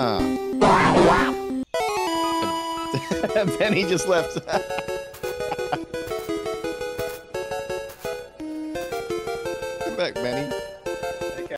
Ah. Benny just left. Come back, Benny.